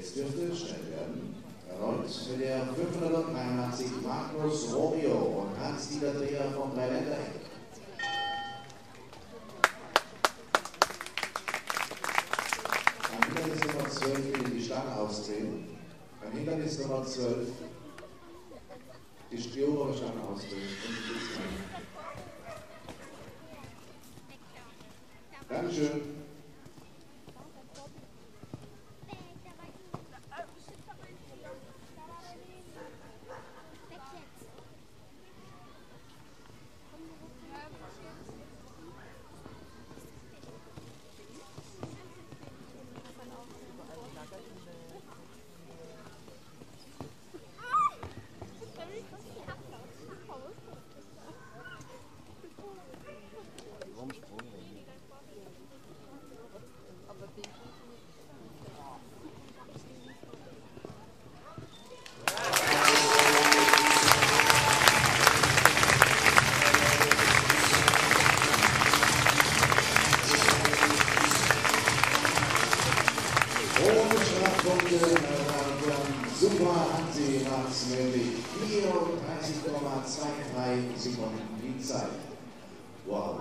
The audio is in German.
Jetzt dürfte schnell werden. Erneut mit der 583 Magnus Romeo und Hans-Dieter Dreher vom Dreiländereck. Beim Hindernis Nummer 12 bitte die Stange ausdrehen. Beim Hindernis Nummer 12 die obere Stange ausdrehen. Dankeschön. Herren, super Hansi macht's möglich. 34,23 Sekunden die Zeit. Wow.